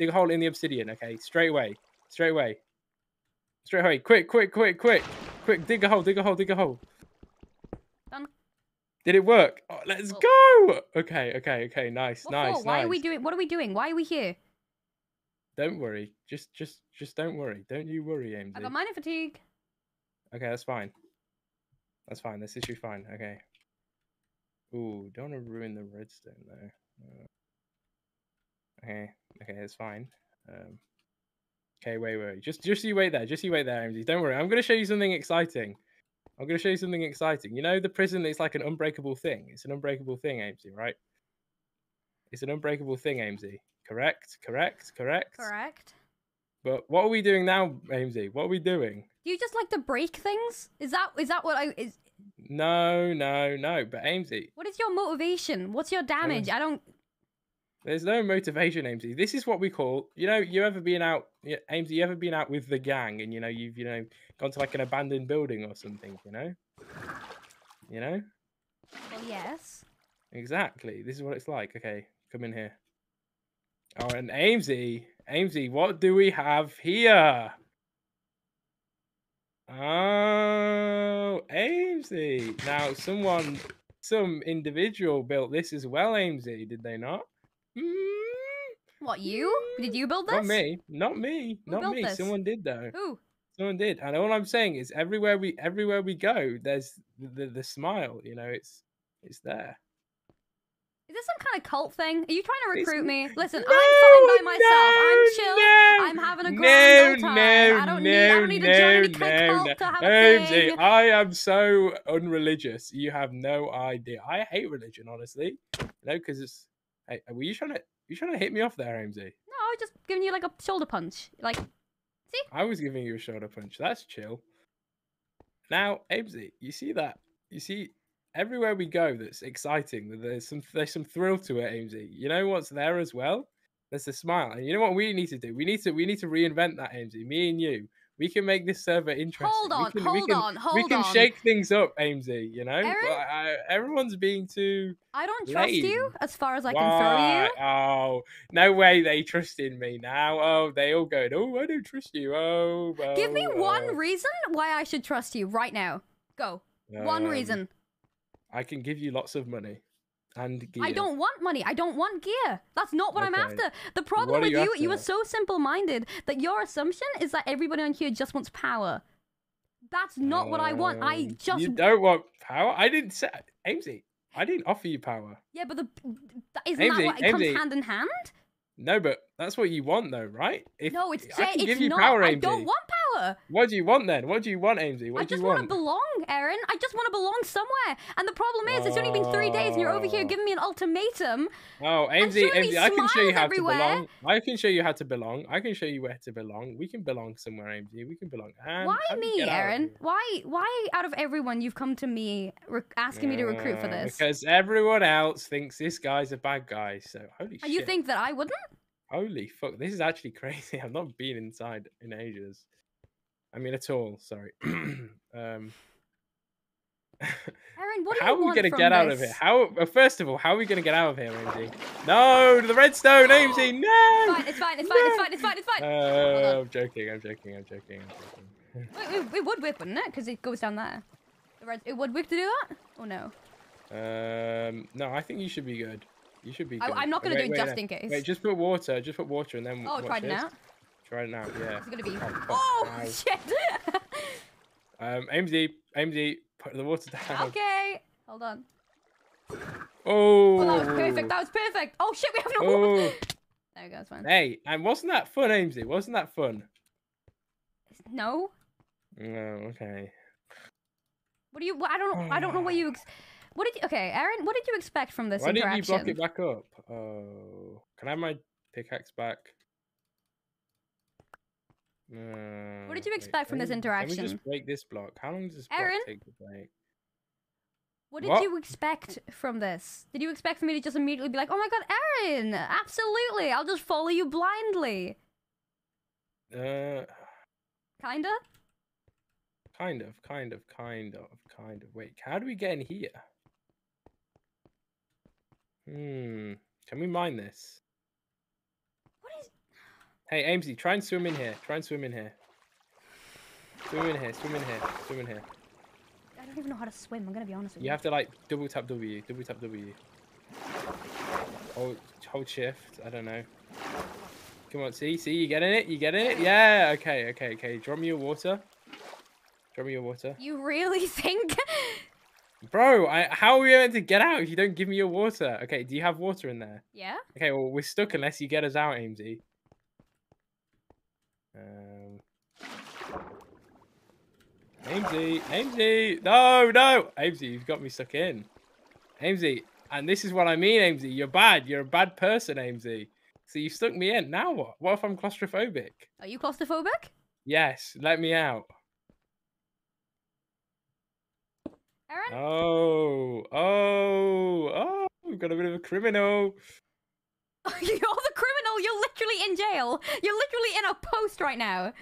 Dig a hole in the obsidian. Okay, straight away. Straight away. Straight away. Quick, quick, quick, quick, quick. Dig a hole. Dig a hole. Dig a hole. Done. Did it work? Oh, let's Well- go. Okay, okay, okay. Nice, What nice, for? Why nice. are we doing? What are we doing? Why are we here? Don't worry. Just, just, just don't worry. Don't you worry, I Aimsey. got mining fatigue. Okay, that's fine. That's fine. This issue fine. Okay. Ooh, don't want to ruin the redstone though. Uh, okay, okay, that's fine. Um, okay, wait, wait. Just, just you wait there. Just you wait there, Aimsey. Don't worry. I'm gonna show you something exciting. I'm gonna show you something exciting. You know the prison is like an unbreakable thing. It's an unbreakable thing, Aimsey, right? It's an unbreakable thing, Aimsey. Correct, correct, correct. Correct. But what are we doing now, Aimsey? What are we doing? Do you just like to break things? Is that is that what I is? No, no, no. But Aimsey, What is your motivation? What's your damage? I don't. There's no motivation, Aimsey. This is what we call, you know, you ever been out, yeah, Aimsey, you ever been out with the gang and, you know, you've, you know, gone to like an abandoned building or something, you know? You know? Well, yes. Exactly. This is what it's like. Okay, come in here. Oh, and Aimsey, Aimsey, what do we have here? Oh, Aimsey. Now, someone, some individual built this as well, Aimsey, did they not? Mm, What you? Did you build this? Not me. Not me. Who not built me. this? Someone did though. Who? Someone did. And all I'm saying is everywhere we everywhere we go, there's the, the, the smile, you know, it's it's there. Is this some kind of cult thing? Are you trying to recruit n- me? Listen, No, I'm fine by myself. I'm chill. no, I'm having a no, old time. No, I don't no, need. I don't need to join any no, kind of no, cult to have no. a Aimsey, thing. I am so unreligious. You have no idea. I hate religion, honestly. You know, because it's. Hey, were you trying to? You trying to hit me off there, Aimsey? No, I was just giving you like a shoulder punch. Like, see? I was giving you a shoulder punch. That's chill. Now, Aimsey, you see that? You see everywhere we go that's exciting. that There's some there's some thrill to it, Aimsey. You know what's there as well? There's a smile. And you know what we need to do? We need to we need to reinvent that, Aimsey. Me and you. We can make this server interesting. hold We on, can- we hold can- on, hold we can on. shake things up, Aimsey, you know? Eryn? I- everyone's being too I don't trust you as far as I can throw you. Oh, no way they trust in me now. Oh, they all go, oh, I don't trust you. Oh, well, Give me one oh." reason why I should trust you right now. Go. one Um, reason. I can give you lots of money and gear. I don't want money. I don't want gear. That's not what I'm after. The problem What with you you, you are so simple-minded that your assumption is that everybody on here just wants power. That's not what I want. I Um, just You don't want power? I didn't say. Aimsey, I didn't offer you power. yeah, but the that, isn't that what it comes hand in hand? No, but that's what you want, though, right? If, No, it's I Jay. can It's give you not. power, I Aimsey. don't want power. What do you want then? What do you want, Aimsey? What I do just you want i want? to belong, Eryn. I just want to belong somewhere. And the problem is, it's only been three days, and you're over here Oh. giving me an ultimatum. Oh, Aimsey, Aimsey, I can show you how everywhere. to belong. I can show you how to belong. I can show you where to belong. We can belong somewhere, Aimsey. We can belong. And Why you me, get out of Eryn? Why? Why out of everyone you've come to me asking me to recruit for Uh, this? Because everyone else thinks this guy's a bad guy. So holy And shit. you think that I wouldn't? Holy fuck, this is actually crazy. I've not been inside in ages. I mean, at all. Sorry. um, Eryn, what do how are we gonna from get out of here? How? Well, first of all, how are we gonna get out of here, Aimsey? No, the redstone, Aimsey. No. It's fine, it's fine, it's fine, it's fine, it's fine, it's fine. Uh, I'm joking. I'm joking. I'm joking. I'm joking. Wait, it, it would whip, wouldn't it? Because it goes down there. The red, it would whip to do that? Oh no. Um, no, I think you should be good. You should be I. I'm not Oh, gonna wait, do it just no. in case. Wait, just put water. Just put water and then. oh, watch try it out. Try it out. Yeah. It's gonna be. Oh, Oh ow. shit! Um, Aimsey, Aimsey, put the water down. okay, hold on. Oh. Oh, that was perfect. That was perfect. Oh shit, we have no water. Oh. There we go. It's fine. Hey, and wasn't that fun, Aimsey? Wasn't that fun? No. No, okay. What do you? I don't. know- I don't know what you. What did you? Okay, Eryn. What did you expect from this interaction? Why didn't you block it back up? Oh, can I have my pickaxe back? No. What did you wait, expect from this we- Can we interaction? just break this block? How long does this block Eryn? take to break? What did What? you expect from this? Did you expect for me to just immediately be like, "Oh my god, Eryn, absolutely, I'll just follow you blindly"? Uh, Kinda. kind of, kind of, kind of, kind of. Wait, how do we get in here? Hmm. Can we mine this? What is? Hey, Aimsey, try and swim in here. Try and swim in here. Swim in here. Swim in here. Swim in here. I don't even know how to swim. I'm gonna be honest with you. You have to like double tap W. Double tap W. Hold, hold shift. I don't know. Come on, see, see, you getting it? You getting it? Yeah. Okay, okay, okay. Drop me your water. Drop me your water, You really think? Bro. I how are we meant to get out if you don't give me your water? Okay, do you have water in there? yeah. Okay, well we're stuck unless you get us out, Aimsey. Um. Aimsey, Aimsey, no, no, Aimsey, you've got me stuck in. Aimsey, and this is what I mean, Aimsey. You're bad. You're a bad person, Aimsey. So you stuck me in. Now what? What if I'm claustrophobic? Are you claustrophobic? Yes, let me out. Eryn? Oh, oh, oh, we've got a bit of a criminal. You're the criminal. You're literally in jail. You're literally in a post right now.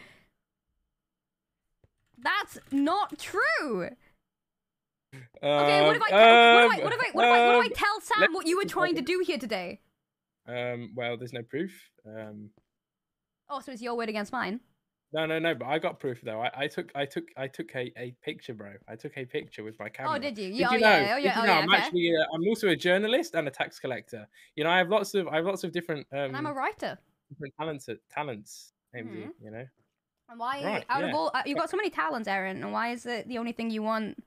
That's not true. Okay, what if I, Um, what if I, what if I, what if I, what if I tell Sam what you were trying to do here today? Um, well, there's no proof. Um, Oh, so it's your word against mine. No, no, no. But I got proof though. I, I took, I took, I took a, a picture, bro. I took a picture with my camera. Oh, did you? Did Yeah, oh, you know? yeah, oh, Did yeah, you oh, know yeah, I'm okay. actually, uh, I'm also a journalist and a tax collector. You know, I have lots of, I have lots of different, um, And I'm a writer. different talents, talents, Aimsey. Mhm. You know. And why, Right, out of all, uh, you've got so many talents, Eryn, and why is it the only thing you want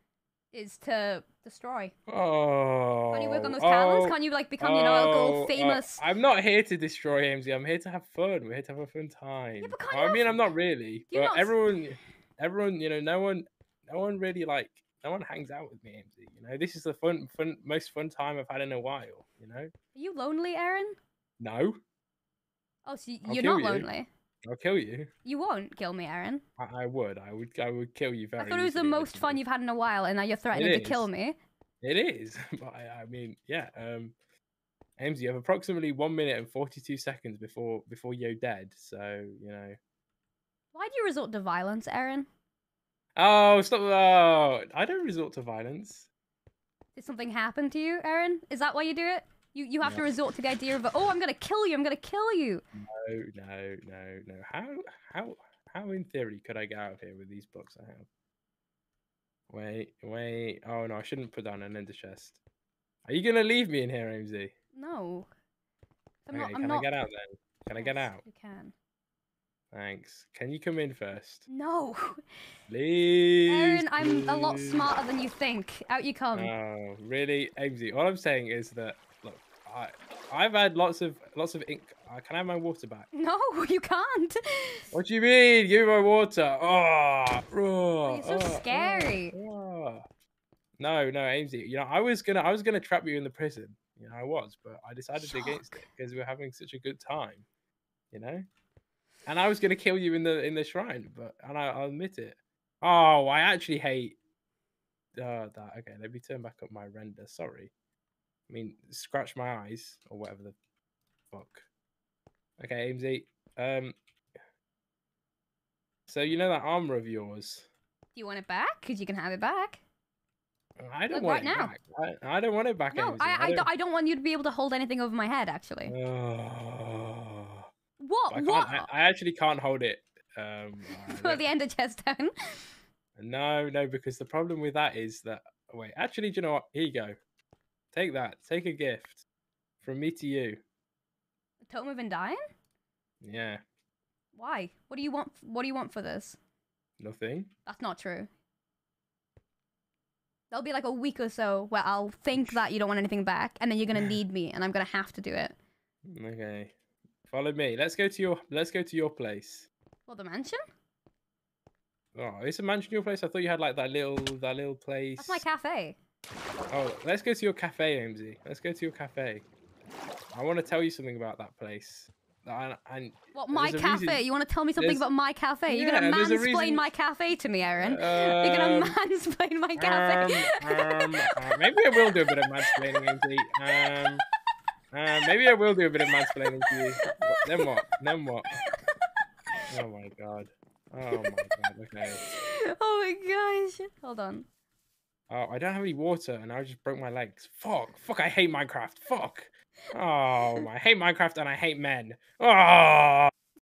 is to destroy? Oh. Can't you work on those talents? oh, Can't you, like, become, you know, like, oh, uh, famous? I'm not here to destroy Aimsey. I'm here to have fun. We're here to have a fun time. Yeah, but I mean, have- I'm not really, Do you but not everyone, everyone, you know, no one, no one really like, no one hangs out with me, Aimsey. You know, this is the fun, fun, most fun time I've had in a while. You know. Are you lonely, Eryn? No, Oh, so you're not you. I'll kill you. You won't kill me, Eryn. I, I would. I would. I would kill you very. I thought it was the most fun you've had in a while, and now you're threatening to kill me. It is, but I, I mean, yeah. Um, Ames, you have approximately one minute and forty-two seconds before before you're dead. So you know. Why do you resort to violence, Eryn? Oh, stop! Oh, I don't resort to violence. Did something happen to you, Eryn? Is that why you do it? You you have to resort to the idea of oh, I'm gonna kill you. I'm gonna kill you. No, no, no, no. How how how in theory could I get out of here with these books I have? Wait, wait. Oh no, I shouldn't put down an ender chest. Are you gonna leave me in here, Aimsey? No. I'm Okay, not. I'm can not. I get out then? Can I get out? You can. Thanks. Can you come in first? No, Please. Eryn. I'm a lot smarter than you think. Out you come. Oh, really, Aimsey? All I'm saying is that I I've had lots of lots of ink. Uh, can I have my water back? no, you can't. What do you mean? Give me my water. Oh, oh, You're so oh, scary. oh. No, no, Aimsey. You know, I was gonna I was gonna trap you in the prison. You know, I was, but I decided against it because we were having such a good time. You know, and I was gonna kill you in the in the shrine, but and I, I'll admit it. Oh, I actually hate uh, that. Okay, let me turn back up my render. Sorry. I mean, scratch my eyes or whatever the fuck. Okay, Aimsey. Um. So you know that armor of yours? Do you want it back? Because you can have it back. I don't Look, want right it now. back. I, I don't want it back. No, Aimsey. I, I, don't. I don't want you to be able to hold anything over my head. Actually. Oh. What? I, what? I, I actually can't hold it. Um, For the ender chest down. No, no, because the problem with that is that wait, actually, do you know what? Here you go. Take that. Take a gift from me to you. Totem of Undying? Yeah, Why? What do you want? What do you want for this? nothing. That's not true. There'll be like a week or so where I'll think that you don't want anything back, and then you're gonna need me, and I'm gonna have to do it. Okay, follow me. Let's go to your. Let's go to your place. Well, the mansion? Oh, it's a mansion. Your place. I thought you had like that little that little place. That's my cafe. Oh, let's go to your cafe, Aimsey. Let's go to your cafe. I want to tell you something about that place. And, and What my a reason- cafe? You want to tell me something there's- about my cafe? You're Yeah, gonna mansplain reason- my cafe to me, Eryn. You're gonna Um, mansplain my cafe. Um, um, uh, maybe I will do a bit of mansplaining, Aimsey. Um, uh, maybe I will do a bit of mansplaining to you. Then what? Then what? Oh my god. Oh my god. Okay. oh my gosh. Hold on. Oh, I don't have any water, and I just broke my legs. Fuck. Fuck. I hate Minecraft. Fuck. Oh, I hate Minecraft, and I hate men. Oh.